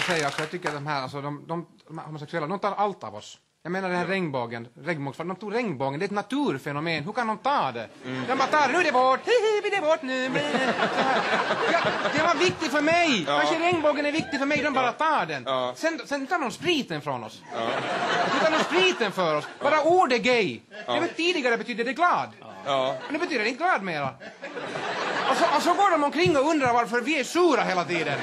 får säga, alltså, jag tycker att de här, alltså, de, de, de homosexuella, de tar allt av oss. Jag menar den här ja. regnbågen, regnbågsfärgen, de tog regnbågen, det är ett naturfenomen, hur kan de ta det? Mm. De bara tar nu är det vårt, hihi, vi är vårt nu, ja, Det var viktigt för mig, ja. kanske regnbågen är viktig för mig, de bara tar den. Ja. Sen, sen tar de spriten från oss. Nu tar de spriten för oss, bara ordet gay. Ja. Det tidigare betydde det glad. Ja. Men nu betyder det inte glad mera. Och så, och så går de omkring och undrar varför vi är sura hela tiden.